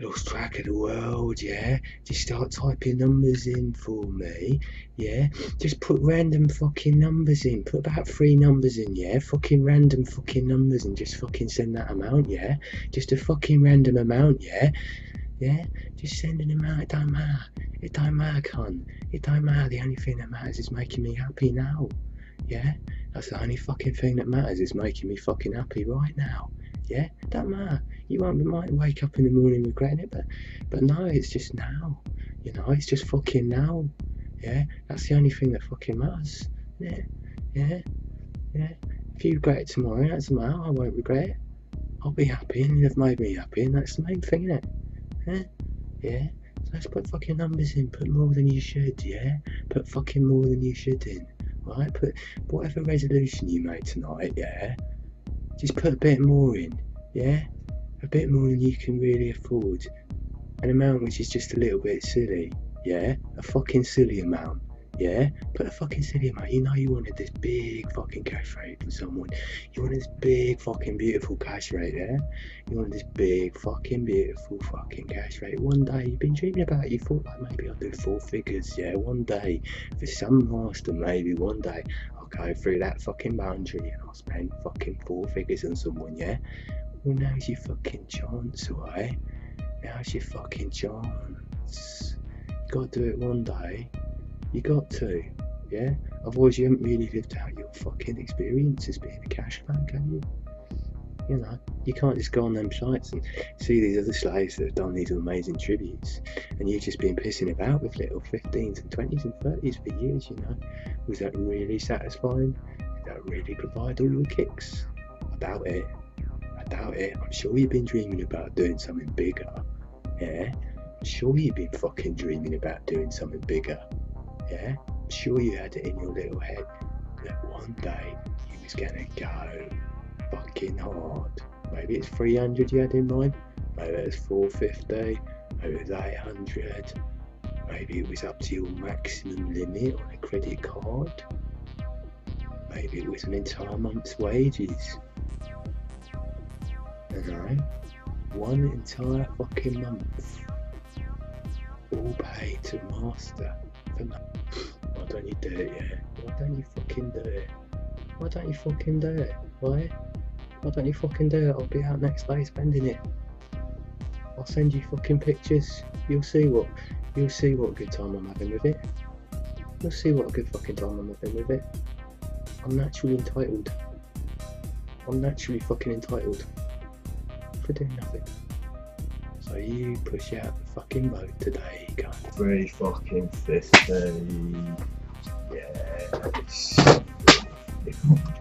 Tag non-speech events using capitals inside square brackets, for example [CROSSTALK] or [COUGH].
lost track of the world, yeah? Just start typing numbers in for me, yeah? Just put random fucking numbers in. Put about three numbers in, yeah? Fucking random fucking numbers and just fucking send that amount, yeah? Just a fucking random amount, yeah? Yeah? Just send an amount, it don't matter. It don't matter, cunt. It don't matter. The only thing that matters is making me happy now. Yeah? That's the only fucking thing that matters is making me fucking happy right now. Yeah? Don't matter. You won't might wake up in the morning regretting it, but but no, it's just now. You know, it's just fucking now. Yeah? That's the only thing that fucking matters. Yeah? Yeah? Yeah? If you regret it tomorrow, that's the matter. I won't regret it. I'll be happy and you've made me happy and that's the main thing, innit? Yeah? Yeah? So let's put fucking numbers in, put more than you should, yeah? Put fucking more than you should in. Right? Put whatever resolution you made tonight, yeah? Just put a bit more in, yeah? A bit more than you can really afford. An amount which is just a little bit silly, yeah? A fucking silly amount, yeah? Put a fucking silly amount. You know you wanted this big fucking cash rate from someone. You wanted this big fucking beautiful cash rate, yeah? You wanted this big fucking beautiful fucking cash rate. One day you've been dreaming about it. You thought like maybe I'll do four figures, yeah? One day for some master, maybe one day I'll go through that fucking boundary and I'll spend fucking four figures on someone, yeah? Well, now's your fucking chance, alright? Now's your fucking chance. You gotta do it one day. You got to, yeah? Otherwise, you haven't really lived out your fucking experiences being a cash flow, can you? You know, you can't just go on them sites and see these other slaves that have done these amazing tributes, and you've just been pissing about with little 15s and 20s and 30s for years, you know. Was that really satisfying? Did that really provide all the kicks? I doubt it. I'm sure you've been dreaming about doing something bigger. Yeah? I'm sure you've been fucking dreaming about doing something bigger. Yeah? I'm sure you had it in your little head that one day you was gonna go fucking hard. Maybe it's 300 you had in mind. Maybe it's 450. Maybe it's 800. Maybe it was up to your maximum limit on a credit card. Maybe it was an entire month's wages. You know? One entire fucking month. All paid to master. For Why don't you do it, yeah? Why don't you fucking do it? Why don't you fucking do it? Why? Why don't you fucking do it? I'll be out next day spending it. I'll send you fucking pictures. You'll see what you'll see what good time I'm having with it. You'll see what a good fucking time I'm having with it. I'm naturally entitled. I'm naturally fucking entitled for doing nothing. So you push out the fucking boat today, guys. 3 fucking 50. Yeah. [LAUGHS]